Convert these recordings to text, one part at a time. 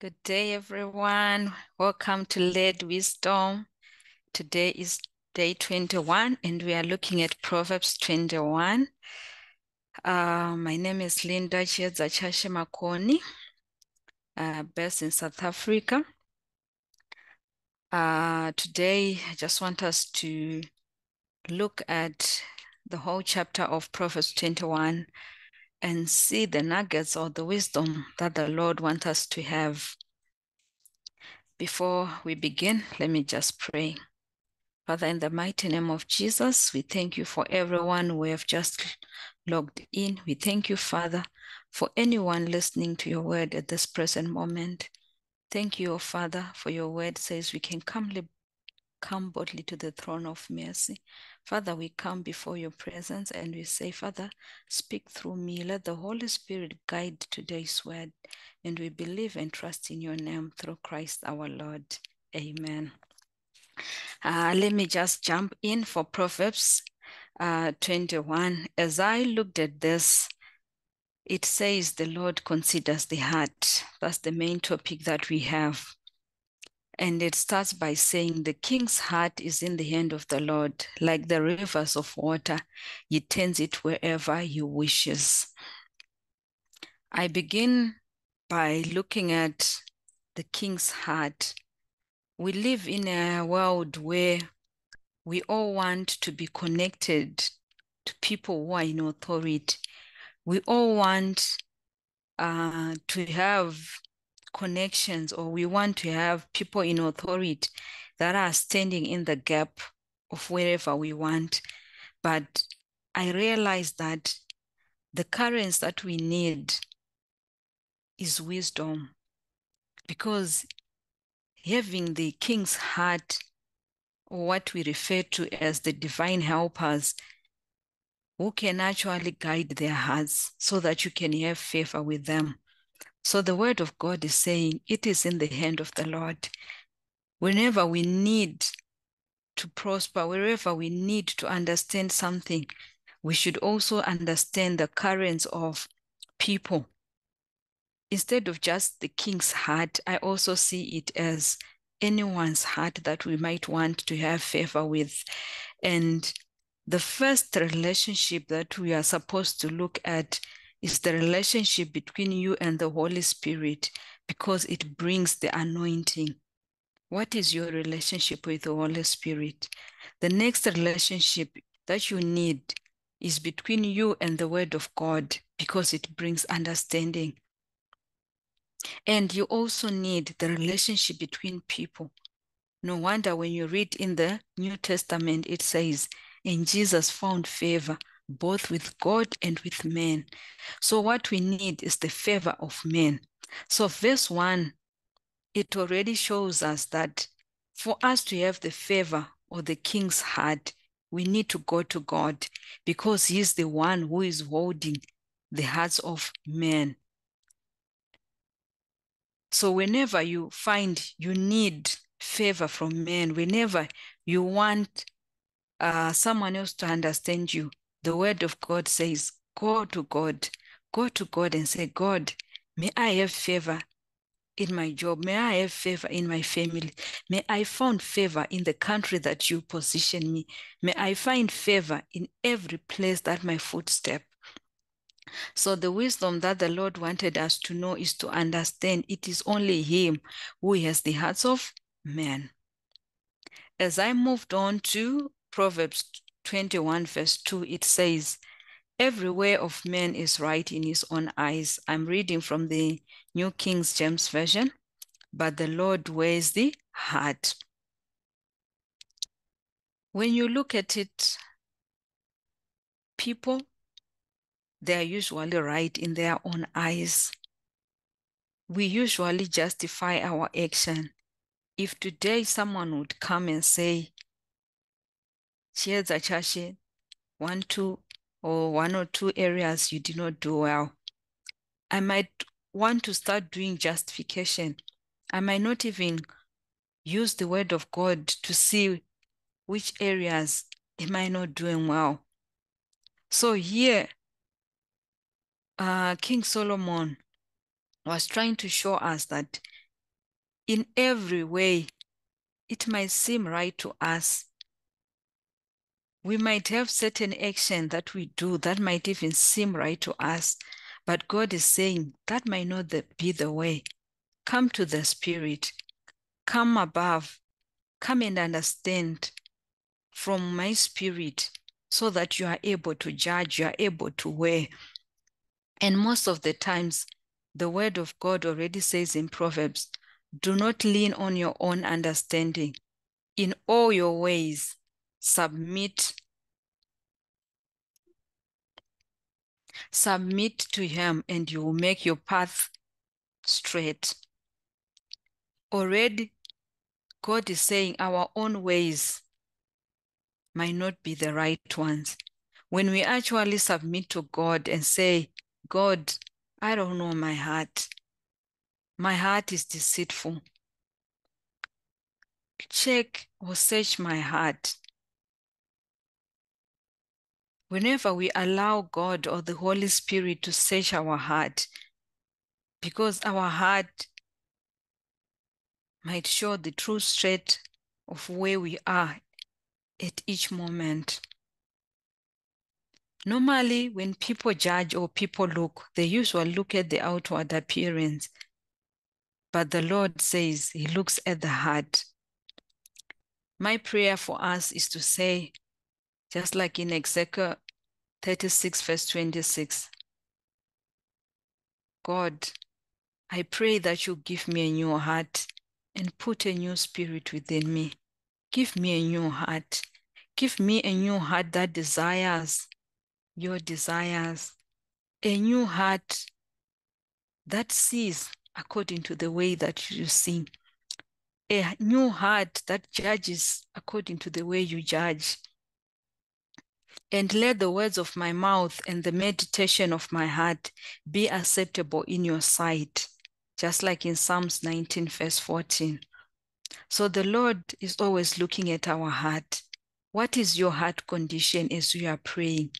Good day, everyone. Welcome to Led Wisdom. Today is day 21, and we are looking at Proverbs 21. Uh, my name is Linda Chiedza Chashe Makoni, uh, based in South Africa. Uh, today, I just want us to look at the whole chapter of Proverbs 21 and see the nuggets or the wisdom that the Lord wants us to have. Before we begin, let me just pray. Father, in the mighty name of Jesus, we thank you for everyone who have just logged in. We thank you, Father, for anyone listening to your word at this present moment. Thank you, O Father, for your word says we can come, come boldly to the throne of mercy. Father, we come before your presence and we say, Father, speak through me. Let the Holy Spirit guide today's word. And we believe and trust in your name through Christ our Lord. Amen. Uh, let me just jump in for Proverbs uh, 21. As I looked at this, it says the Lord considers the heart. That's the main topic that we have. And it starts by saying, The king's heart is in the hand of the Lord, like the rivers of water. He turns it wherever he wishes. I begin by looking at the king's heart. We live in a world where we all want to be connected to people who are in authority. We all want uh, to have connections or we want to have people in authority that are standing in the gap of wherever we want. But I realize that the currents that we need is wisdom because having the king's heart or what we refer to as the divine helpers who can actually guide their hearts so that you can have favor with them. So the word of God is saying it is in the hand of the Lord. Whenever we need to prosper, wherever we need to understand something, we should also understand the currents of people. Instead of just the king's heart, I also see it as anyone's heart that we might want to have favor with. And the first relationship that we are supposed to look at is the relationship between you and the Holy Spirit because it brings the anointing. What is your relationship with the Holy Spirit? The next relationship that you need is between you and the Word of God because it brings understanding. And you also need the relationship between people. No wonder when you read in the New Testament, it says, and Jesus found favor both with God and with men. So, what we need is the favor of men. So, verse 1, it already shows us that for us to have the favor or the king's heart, we need to go to God because He is the one who is holding the hearts of men. So, whenever you find you need favor from men, whenever you want uh, someone else to understand you, the word of God says, Go to God, go to God and say, God, may I have favor in my job. May I have favor in my family. May I find favor in the country that you position me. May I find favor in every place that my footstep. So the wisdom that the Lord wanted us to know is to understand it is only Him who has the hearts of men. As I moved on to Proverbs 21, verse 2, it says, Every way of man is right in his own eyes. I'm reading from the New King James Version, but the Lord weighs the heart. When you look at it, people, they are usually right in their own eyes. We usually justify our action. If today someone would come and say, Chiedza Chashe, one, two, or one or two areas you did not do well. I might want to start doing justification. I might not even use the word of God to see which areas am I not doing well. So here, uh, King Solomon was trying to show us that in every way, it might seem right to us. We might have certain action that we do that might even seem right to us, but God is saying that might not be the way. Come to the Spirit, come above, come and understand from my Spirit so that you are able to judge, you are able to weigh. And most of the times, the Word of God already says in Proverbs do not lean on your own understanding. In all your ways, submit submit to him and you will make your path straight. Already god is saying our own ways might not be the right ones. When we actually submit to god and say god i don't know my heart. My heart is deceitful. Check or search my heart whenever we allow God or the Holy Spirit to search our heart, because our heart might show the true state of where we are at each moment. Normally, when people judge or people look, they usually look at the outward appearance. But the Lord says He looks at the heart. My prayer for us is to say, just like in Ezekiel 36, verse 26. God, I pray that you give me a new heart and put a new spirit within me. Give me a new heart. Give me a new heart that desires your desires, a new heart that sees according to the way that you see, a new heart that judges according to the way you judge. And let the words of my mouth and the meditation of my heart be acceptable in your sight, just like in Psalms 19, verse 14. So the Lord is always looking at our heart. What is your heart condition as we are praying?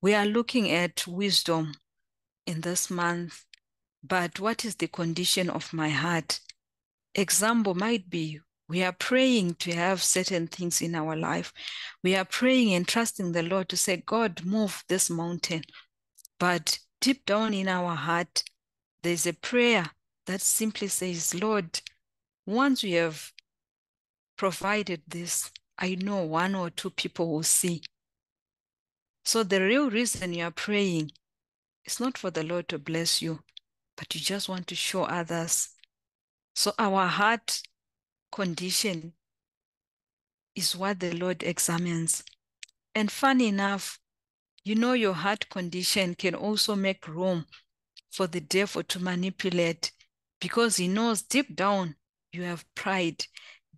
We are looking at wisdom in this month, but what is the condition of my heart? Example might be we are praying to have certain things in our life. We are praying and trusting the Lord to say, God, move this mountain. But deep down in our heart, there's a prayer that simply says, Lord, once we have provided this, I know one or two people will see. So the real reason you are praying is not for the Lord to bless you, but you just want to show others. So our heart condition is what the Lord examines. And funny enough, you know, your heart condition can also make room for the devil to manipulate because he knows deep down you have pride.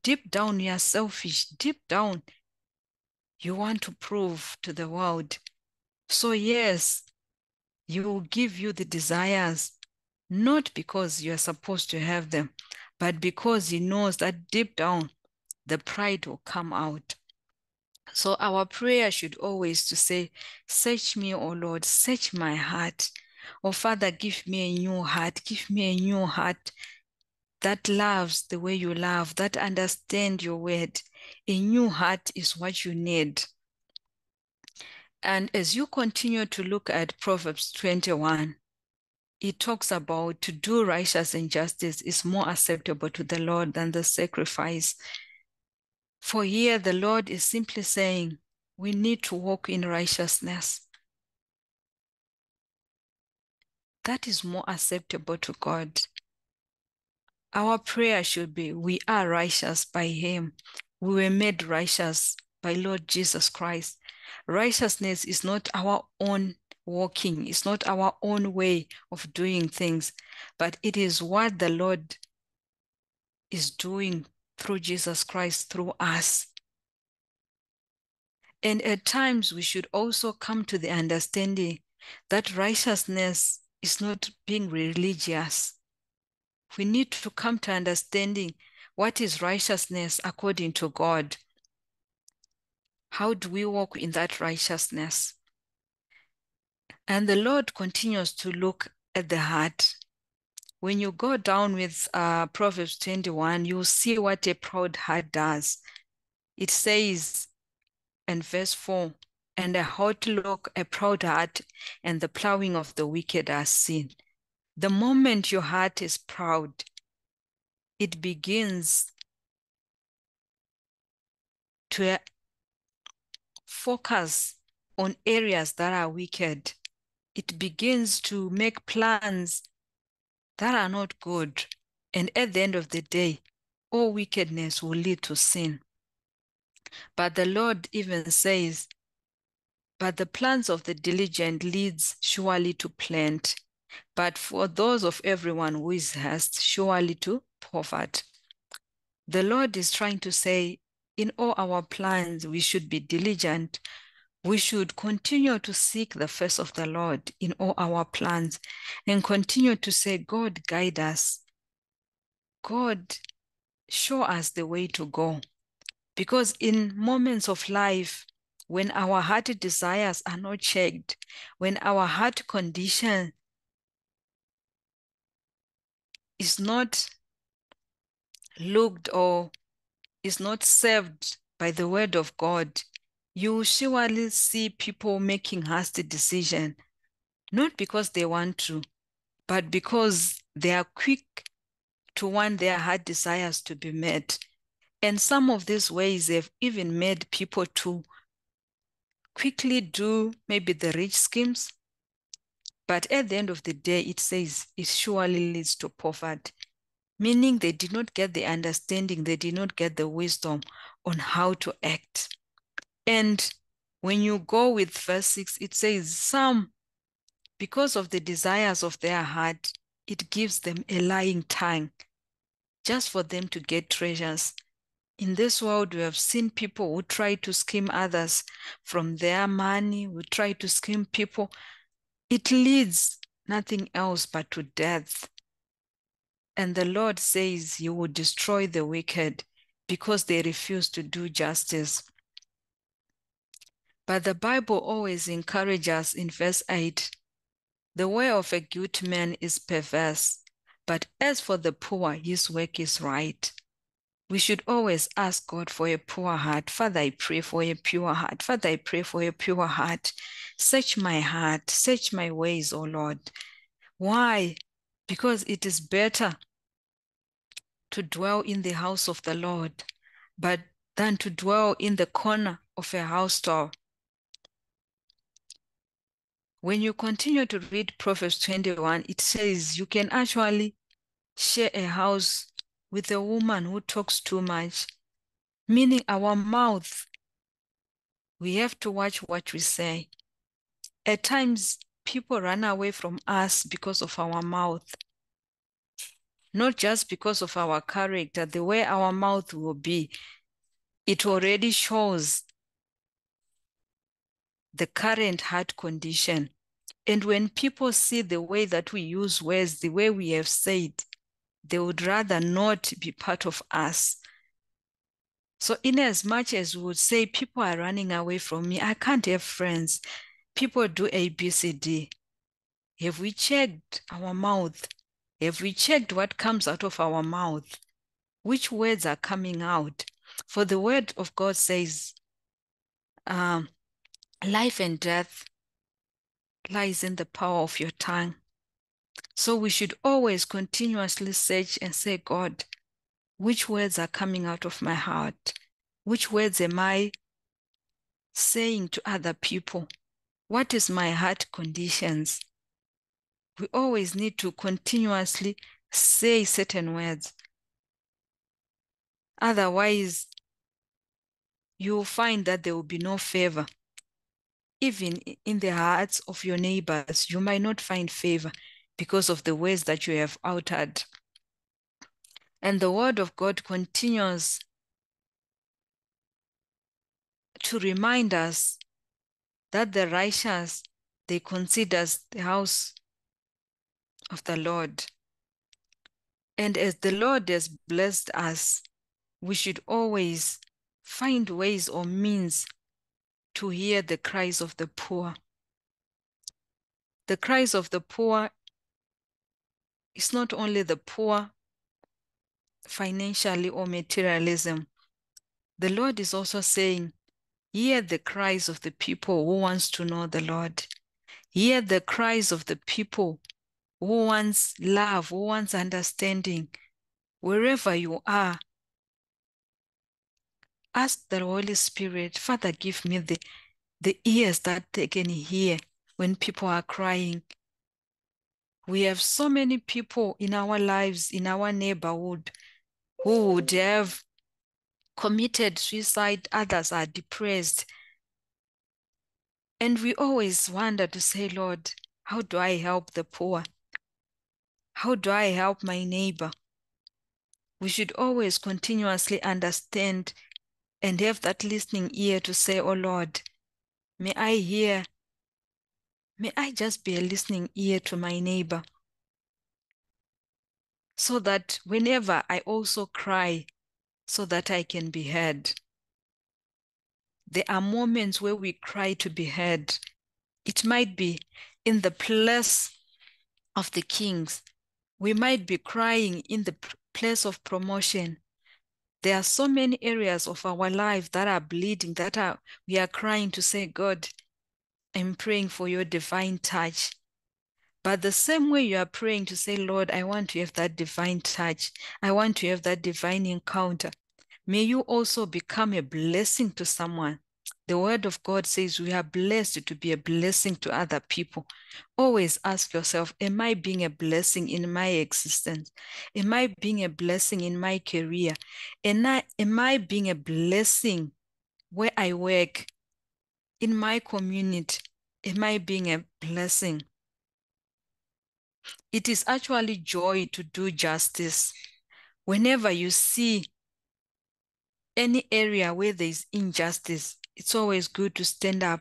Deep down, you are selfish. Deep down, you want to prove to the world. So, yes, he will give you the desires, not because you are supposed to have them, but because he knows that deep down the pride will come out. So our prayer should always to say, search me, O Lord, search my heart. O Father, give me a new heart, give me a new heart that loves the way you love, that understand your word. A new heart is what you need. And as you continue to look at Proverbs 21, it talks about to do righteous and justice is more acceptable to the Lord than the sacrifice. For here, the Lord is simply saying, we need to walk in righteousness. That is more acceptable to God. Our prayer should be, we are righteous by Him. We were made righteous by Lord Jesus Christ. Righteousness is not our own walking. It's not our own way of doing things, but it is what the Lord is doing through Jesus Christ, through us. And at times, we should also come to the understanding that righteousness is not being religious. We need to come to understanding what is righteousness according to God. How do we walk in that righteousness? And the Lord continues to look at the heart. when you go down with uh, Proverbs 21, you'll see what a proud heart does. It says in verse 4 and a haughty look, a proud heart, and the plowing of the wicked are seen. The moment your heart is proud, it begins to focus on areas that are wicked. It begins to make plans that are not good. And at the end of the day, all wickedness will lead to sin. But the Lord even says, but the plans of the diligent leads surely to plant, but for those of everyone who is hast surely to poverty. The Lord is trying to say, in all our plans, we should be diligent. We should continue to seek the face of the Lord in all our plans and continue to say, God, guide us. God, show us the way to go. Because in moments of life, when our heart desires are not checked, when our heart condition is not looked or is not served by the word of God, you surely see people making hasty decision, not because they want to, but because they are quick to want their heart desires to be met. And some of these ways have even made people to quickly do maybe the rich schemes. But at the end of the day, it says it surely leads to poverty, meaning they did not get the understanding, they did not get the wisdom on how to act. And when you go with verse 6, it says, Some, because of the desires of their heart, it gives them a lying tongue just for them to get treasures. In this world, we have seen people who try to scheme others from their money, who try to scheme people. It leads nothing else but to death. And the Lord says you will destroy the wicked because they refuse to do justice. But the Bible always encourages us in verse 8 the way of a good man is perverse, but as for the poor, his work is right we should always ask God for a pure heart. Father, I pray for a pure heart. Father, I pray for a pure heart. Search my heart, search my ways, O Lord. Why? Because it is better to dwell in the house of the Lord, but than to dwell in the corner of a house store. When you continue to read Proverbs 21, it says you can actually share a house with a woman who talks too much, meaning our mouth. We have to watch what we say. At times, people run away from us because of our mouth, not just because of our character, the way our mouth will be. It already shows the current heart condition. And when people see the way that we use words, the way we have said, they would rather not be part of us. So, in as much as we would say people are running away from me, I can't have friends. People do A, B, C, D. Have we checked our mouth? Have we checked what comes out of our mouth? Which words are coming out? For the word of God says, um, life and death lies in the power of your tongue. So we should always continuously search and say, God, which words are coming out of my heart? Which words am I saying to other people? What is my heart conditions? We always need to continuously say certain words. Otherwise, you'll find that there will be no favor. Even in the hearts of your neighbors, you might not find favor because of the ways that you have uttered. And the word of God continues to remind us that the righteous, they consider the house of the Lord. And as the Lord has blessed us, we should always find ways or means to hear the cries of the poor. The cries of the poor is not only the poor financially or materialism. The Lord is also saying, hear the cries of the people who wants to know the Lord. Hear the cries of the people who wants love, who wants understanding. Wherever you are, ask the Holy Spirit, Father, give me the, the ears that they can hear when people are crying. We have so many people in our lives, in our neighborhood, who would have committed suicide, others are depressed. And we always wonder to say, Lord, how do I help the poor? How do I help my neighbor? We should always continuously understand and have that listening ear to say, Oh Lord, may I hear, may I just be a listening ear to my neighbor so that whenever I also cry, so that I can be heard. There are moments where we cry to be heard. It might be in the place of the kings. We might be crying in the place of promotion. There are so many areas of our life that are bleeding, that are we are crying to say, God, I'm praying for your divine touch. But the same way you are praying to say, Lord, I want to have that divine touch. I want to have that divine encounter. May you also become a blessing to someone. The word of God says we are blessed to be a blessing to other people. Always ask yourself, am I being a blessing in my existence? Am I being a blessing in my career? Am I, am I being a blessing where I work, in my community? Am I being a blessing? It is actually joy to do justice. Whenever you see any area where there is injustice, it's always good to stand up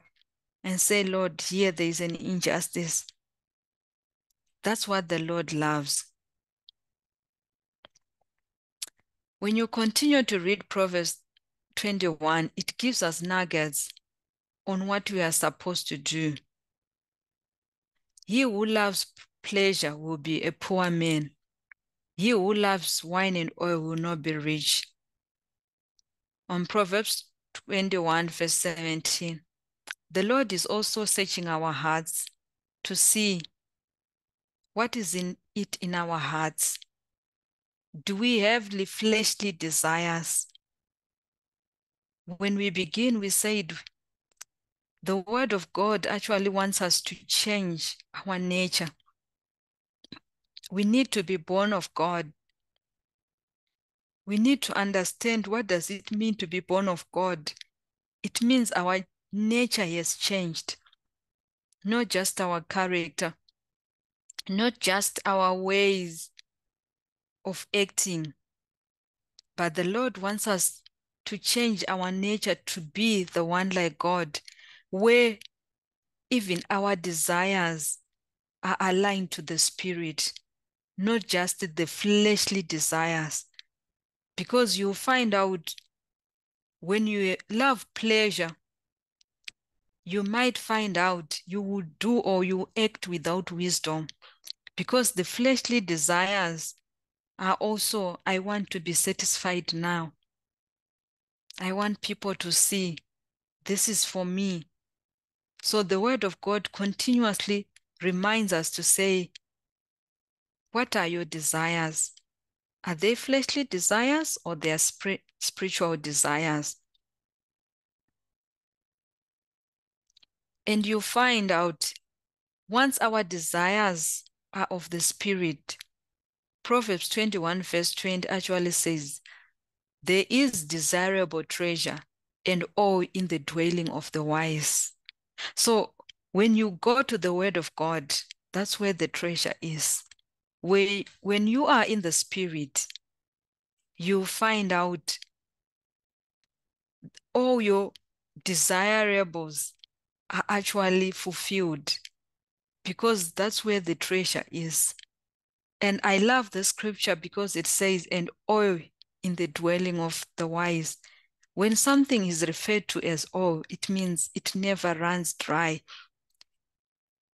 and say, Lord, here there is an injustice. That's what the Lord loves. When you continue to read Proverbs 21, it gives us nuggets on what we are supposed to do. He who loves pleasure will be a poor man. He who loves wine and oil will not be rich. On Proverbs 21, verse 17, the Lord is also searching our hearts to see what is in it in our hearts. Do we have the fleshly desires? When we begin, we said the word of God actually wants us to change our nature. We need to be born of God. We need to understand what does it mean to be born of God. It means our nature has changed, not just our character, not just our ways of acting, but the Lord wants us to change our nature to be the one like God, where even our desires are aligned to the Spirit, not just the fleshly desires. Because you find out when you love pleasure, you might find out you will do or you act without wisdom because the fleshly desires are also, I want to be satisfied now. I want people to see this is for me. So the word of God continuously reminds us to say, what are your desires? Are they fleshly desires or they are spiritual desires? And you find out once our desires are of the spirit, Proverbs 21, verse 20 actually says, There is desirable treasure and all in the dwelling of the wise. So when you go to the word of God, that's where the treasure is. Where, when you are in the spirit, you find out all your desirables are actually fulfilled because that's where the treasure is. And I love the scripture because it says, and oil in the dwelling of the wise. When something is referred to as oil, it means it never runs dry.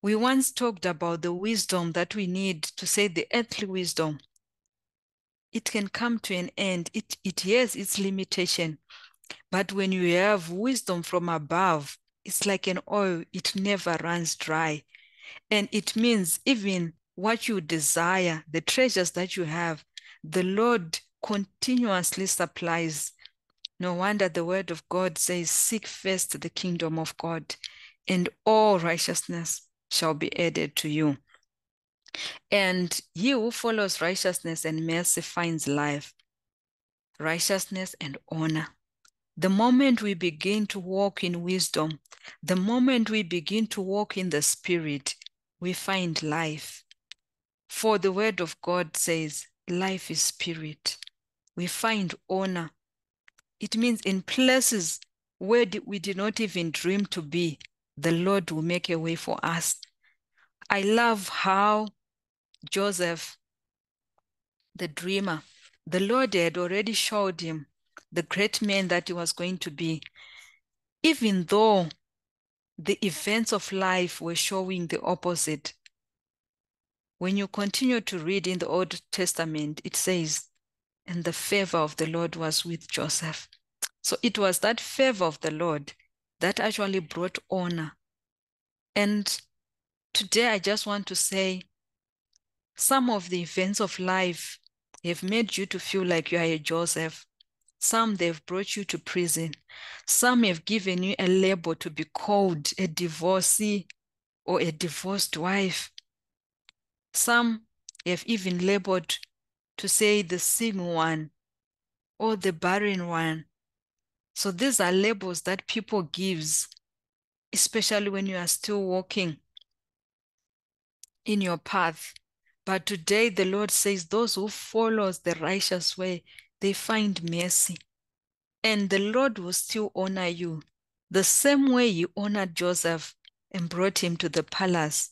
We once talked about the wisdom that we need to say the earthly wisdom. It can come to an end. It, it has its limitation. But when you have wisdom from above, it's like an oil, it never runs dry. And it means even what you desire, the treasures that you have, the Lord continuously supplies. No wonder the word of God says, Seek first the kingdom of God, and all righteousness shall be added to you. And he who follows righteousness and mercy finds life, righteousness and honor. The moment we begin to walk in wisdom, the moment we begin to walk in the Spirit, we find life. For the word of God says, life is spirit. We find honor. It means in places where we did not even dream to be, the Lord will make a way for us. I love how Joseph, the dreamer, the Lord had already showed him the great man that he was going to be. Even though the events of life were showing the opposite, when you continue to read in the Old Testament, it says, and the favor of the Lord was with Joseph. So it was that favor of the Lord that actually brought honor. And today I just want to say some of the events of life have made you to feel like you are a Joseph. Some they've brought you to prison. Some have given you a label to be called a divorcee or a divorced wife. Some have even labeled to say the single one or the barren one. So these are labels that people gives, especially when you are still walking in your path. But today the Lord says those who follows the righteous way, they find mercy. And the Lord will still honor you. The same way you honored Joseph and brought him to the palace,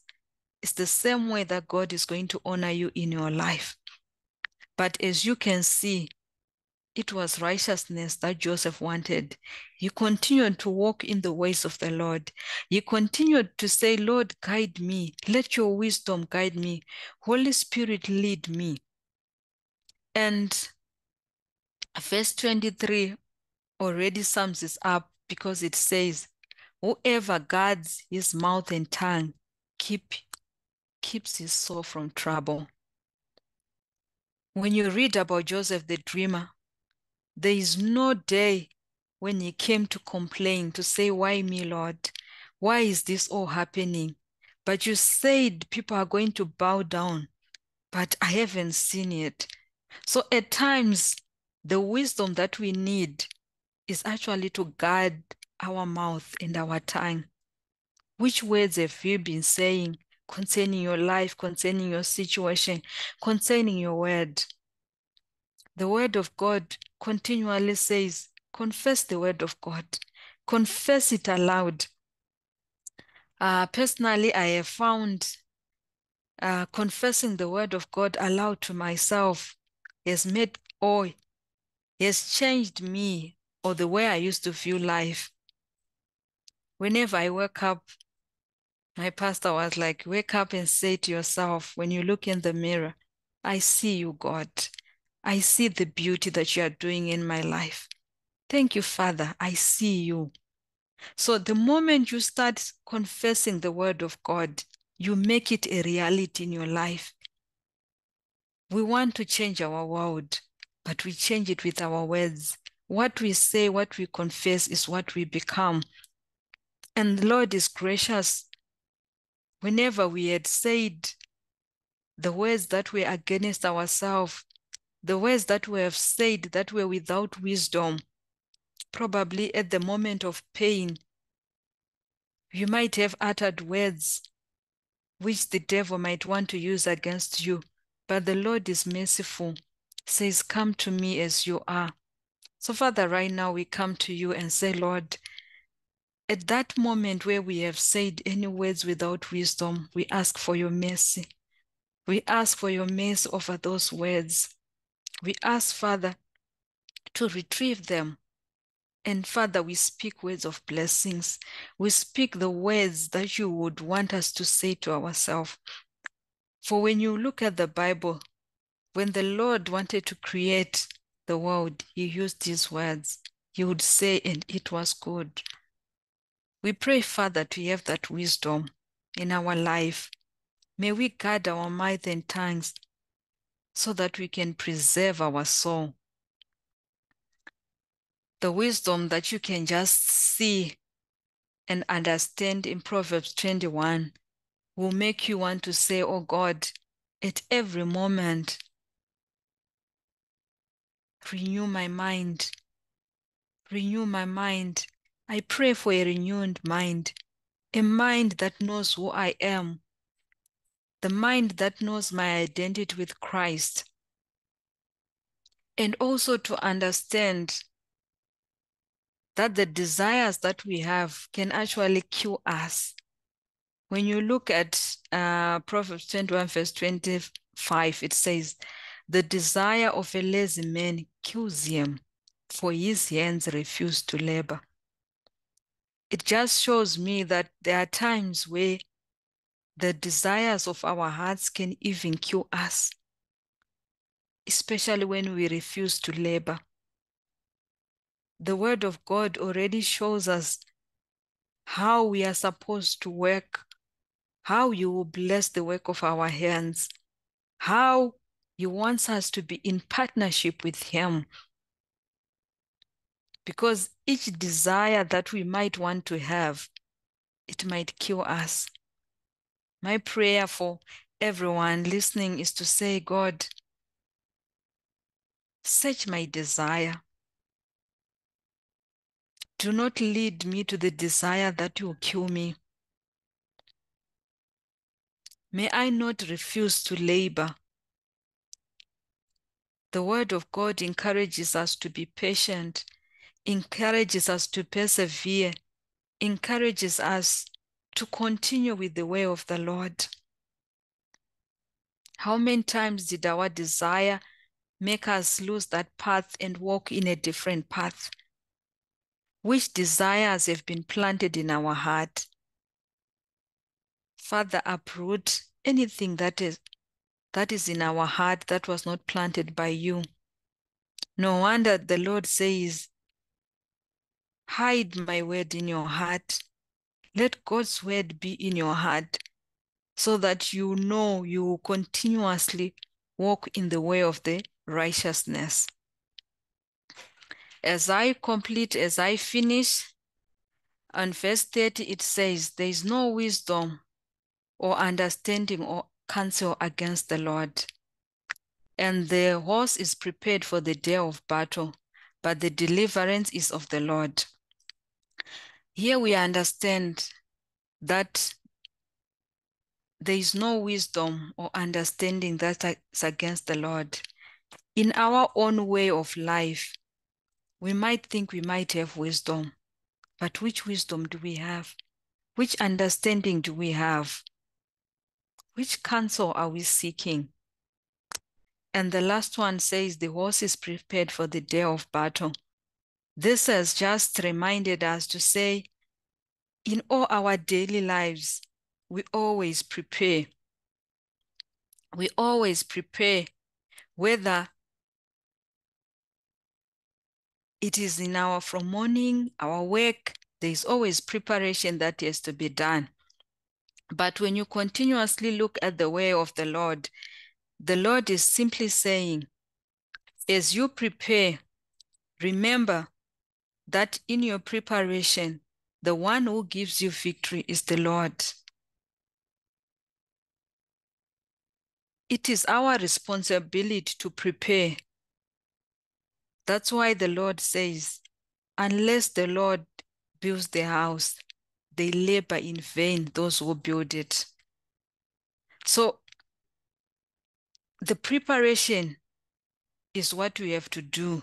it's the same way that God is going to honor you in your life. But as you can see, it was righteousness that Joseph wanted. He continued to walk in the ways of the Lord. He continued to say, Lord, guide me. Let your wisdom guide me. Holy Spirit, lead me. And verse 23 already sums this up because it says, Whoever guards his mouth and tongue keep keeps his soul from trouble. When you read about Joseph the dreamer, there is no day when he came to complain, to say, Why me, Lord? Why is this all happening? But you said people are going to bow down, but I haven't seen it. So at times, the wisdom that we need is actually to guard our mouth and our tongue. Which words have you been saying concerning your life, concerning your situation, concerning your word? The word of God continually says, confess the word of God, confess it aloud. Uh, personally, I have found uh, confessing the word of God aloud to myself has made or has changed me or the way I used to view life. Whenever I wake up, my pastor was like, wake up and say to yourself, when you look in the mirror, I see you, God. I see the beauty that you are doing in my life. Thank you, Father. I see you. So the moment you start confessing the word of God, you make it a reality in your life. We want to change our world, but we change it with our words. What we say, what we confess is what we become. And the Lord is gracious. Whenever we had said the words that were against ourselves, the words that we have said that were without wisdom, probably at the moment of pain, you might have uttered words which the devil might want to use against you. But the Lord is merciful, says, Come to me as you are. So, Father, right now we come to you and say, Lord, at that moment where we have said any words without wisdom, we ask for your mercy. We ask for your mercy over those words. We ask, Father, to retrieve them And Father, we speak words of blessings. We speak the words that you would want us to say to ourselves. For when you look at the Bible, when the Lord wanted to create the world, he used these words. He would say, and it was good. We pray, Father, to have that wisdom in our life. May we guard our mouth and tongues so that we can preserve our soul. The wisdom that you can just see and understand in Proverbs 21 will make you want to say, Oh God, at every moment, renew my mind. Renew my mind. I pray for a renewed mind, a mind that knows who I am, the mind that knows my identity with Christ, and also to understand that the desires that we have can actually kill us. When you look at uh, Proverbs 21, verse 25, it says, The desire of a lazy man kills him, for his hands refuse to labor. It just shows me that there are times where the desires of our hearts can even kill us, especially when we refuse to labor. The Word of God already shows us how we are supposed to work, how you will bless the work of our hands, how He wants us to be in partnership with Him. Because each desire that we might want to have, it might kill us. My prayer for everyone listening is to say, God, search my desire. Do not lead me to the desire that will kill me. May I not refuse to labor. The word of God encourages us to be patient, encourages us to persevere, encourages us to continue with the way of the Lord. How many times did our desire make us lose that path and walk in a different path? Which desires have been planted in our heart? Father, uproot anything that is that is in our heart that was not planted by you. No wonder the Lord says, Hide my word in your heart. Let God's word be in your heart so that you know you continuously walk in the way of the righteousness. As I complete, as I finish, on verse 30, it says, There is no wisdom or understanding or counsel against the Lord. And the horse is prepared for the day of battle, but the deliverance is of the Lord. Here we understand that there is no wisdom or understanding that is against the Lord. In our own way of life, we might think we might have wisdom, but which wisdom do we have? Which understanding do we have? Which counsel are we seeking? And the last one says the horse is prepared for the day of battle. This has just reminded us to say, in all our daily lives, we always prepare. We always prepare, whether it is in our from morning, our work, there is always preparation that has to be done. But when you continuously look at the way of the Lord, the Lord is simply saying, as you prepare, remember that in your preparation, the one who gives you victory is the Lord. It is our responsibility to prepare. That's why the Lord says, unless the Lord builds the house, they labor in vain, those who build it. So the preparation is what we have to do.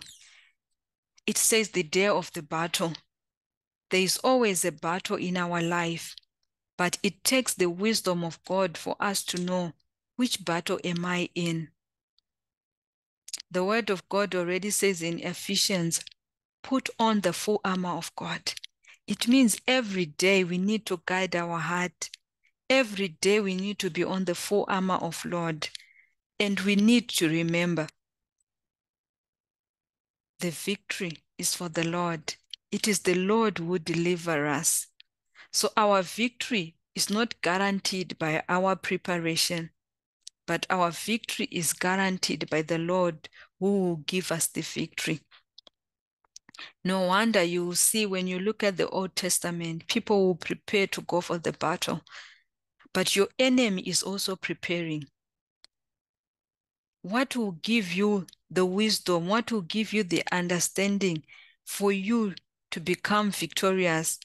It says the day of the battle. There is always a battle in our life, but it takes the wisdom of God for us to know which battle am I in. The word of God already says in Ephesians put on the full armor of God. It means every day we need to guide our heart. Every day we need to be on the full armor of Lord. And we need to remember the victory is for the Lord. It is the Lord who deliver us. So our victory is not guaranteed by our preparation, but our victory is guaranteed by the Lord who will give us the victory. No wonder you will see when you look at the Old Testament, people will prepare to go for the battle, but your enemy is also preparing. What will give you the wisdom? What will give you the understanding for you to become victorious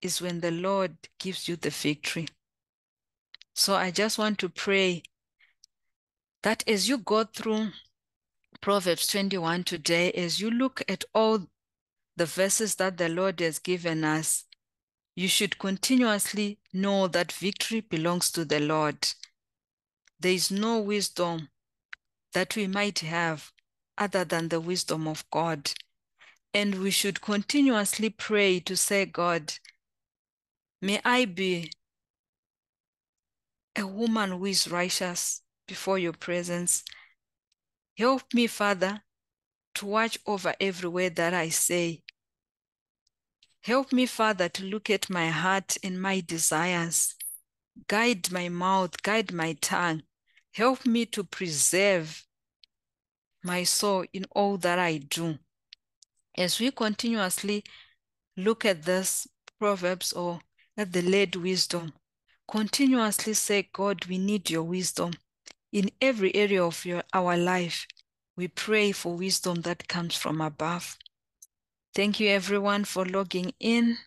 is when the Lord gives you the victory. So I just want to pray that as you go through Proverbs 21 today, as you look at all the verses that the Lord has given us, you should continuously know that victory belongs to the Lord. There is no wisdom that we might have other than the wisdom of God. And we should continuously pray to say, God, may I be a woman who is righteous before your presence. Help me, Father, to watch over every word that I say. Help me, Father, to look at my heart and my desires. Guide my mouth, guide my tongue. Help me to preserve my soul in all that I do. As we continuously look at this Proverbs or at the led wisdom, continuously say, God, we need your wisdom in every area of your, our life. We pray for wisdom that comes from above. Thank you, everyone, for logging in.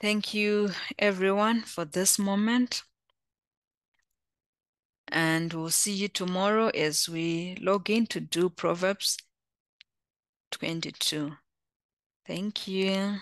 Thank you, everyone, for this moment. And we'll see you tomorrow as we log in to do Proverbs 22. Thank you.